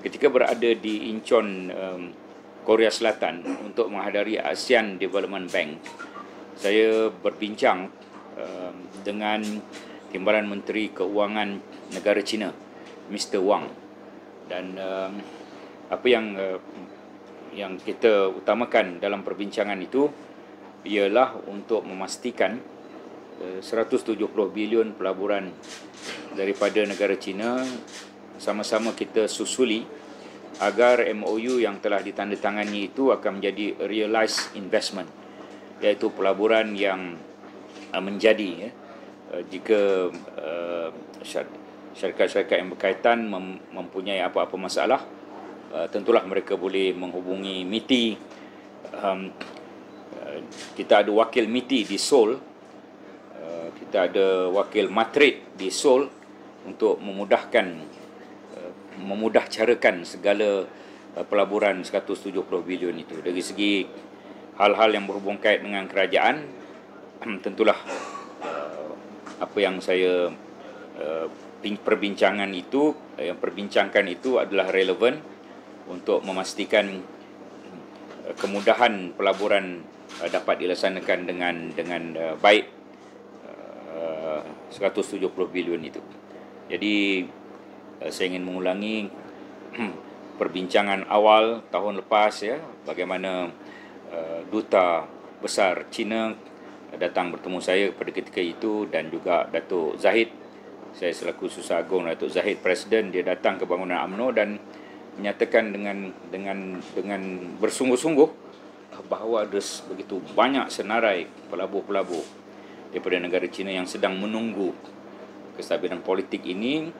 ketika berada di Incheon um, Korea Selatan untuk menghadiri ASEAN Development Bank saya berbincang um, dengan Timbalan Menteri Keuangan Negara China Mr Wang. Dan um, apa yang uh, yang kita utamakan dalam perbincangan itu ialah untuk memastikan 170 bilion pelaburan daripada negara China sama-sama kita susuli agar MOU yang telah ditandatangani itu akan menjadi realized investment iaitu pelaburan yang uh, menjadi ya, uh, jika uh, syarikat-syarikat yang berkaitan mempunyai apa-apa masalah tentulah mereka boleh menghubungi MITI um, kita ada wakil MITI di Seoul. Kita ada wakil Madrid di Seoul untuk memudahkan uh, memudah carakan segala uh, pelaburan 170 bilion itu dari segi hal-hal yang berhubung kait dengan kerajaan tentulah uh, apa yang saya perbincangan itu yang perbincangkan itu adalah relevan untuk memastikan kemudahan pelaburan dapat dilaksanakan dengan dengan baik 170 bilion itu. Jadi saya ingin mengulangi perbincangan awal tahun lepas ya bagaimana uh, duta besar China datang bertemu saya pada ketika itu dan juga Datuk Zahid. Saya selaku susah agung Datuk Zahid presiden dia datang ke bangunan AMNO dan menyatakan dengan dengan dengan bersungguh-sungguh bahawa ada begitu banyak senarai pelabur-pelabur daripada negara China yang sedang menunggu kestabilan politik ini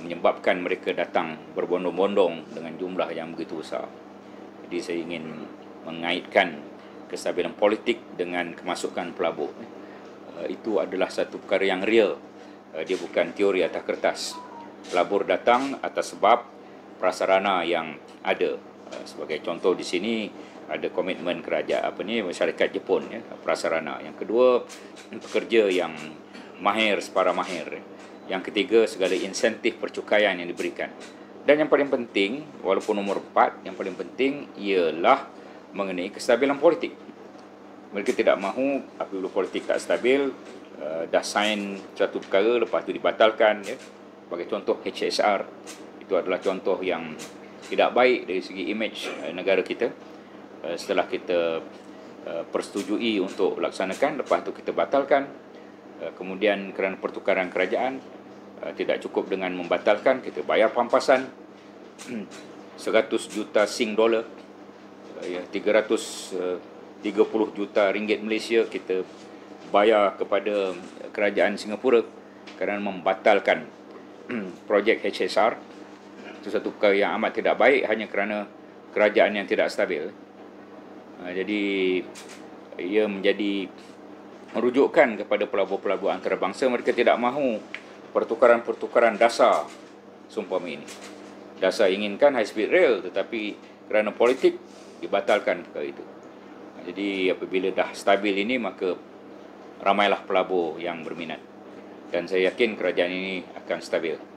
menyebabkan mereka datang berbondong-bondong dengan jumlah yang begitu besar. Jadi saya ingin mengaitkan kestabilan politik dengan kemasukan pelabur. Eh, itu adalah satu perkara yang real. Eh, dia bukan teori atas kertas. Pelabur datang atas sebab prasarana yang ada. Eh, sebagai contoh di sini, ada komitmen kerajaan apa ni masyarakat Jepun ya prasarana yang kedua pekerja yang mahir separa mahir yang ketiga segala insentif percukaian yang diberikan. Dan yang paling penting walaupun nomor empat yang paling penting ialah mengenai kestabilan politik. Mereka tidak mahu apabila politik tak stabil uh, dah sign satu perkara lepas itu dibatalkan ya. Sebagai contoh HSR itu adalah contoh yang tidak baik dari segi image uh, negara kita. Eh, setelah kita persetujui untuk laksanakan lepas itu kita batalkan. Kemudian kerana pertukaran kerajaan uh, tidak cukup dengan membatalkan kita bayar pampasan. 100 juta sing dollar. Uh, ya 330 juta ringgit Malaysia kita bayar kepada kerajaan Singapura kerana membatalkan projek HSR itu satu perkara yang amat tidak baik hanya kerana kerajaan yang tidak stabil. Ha, jadi ia menjadi merujukan kepada pelabur-pelabur antarabangsa. Mereka tidak mahu pertukaran-pertukaran dasar sumpah ini. Dasar inginkan high speed rail tetapi kerana politik dibatalkan perkara itu. Jadi apabila dah stabil ini maka ramailah pelabur yang berminat dan saya yakin kerajaan ini akan stabil.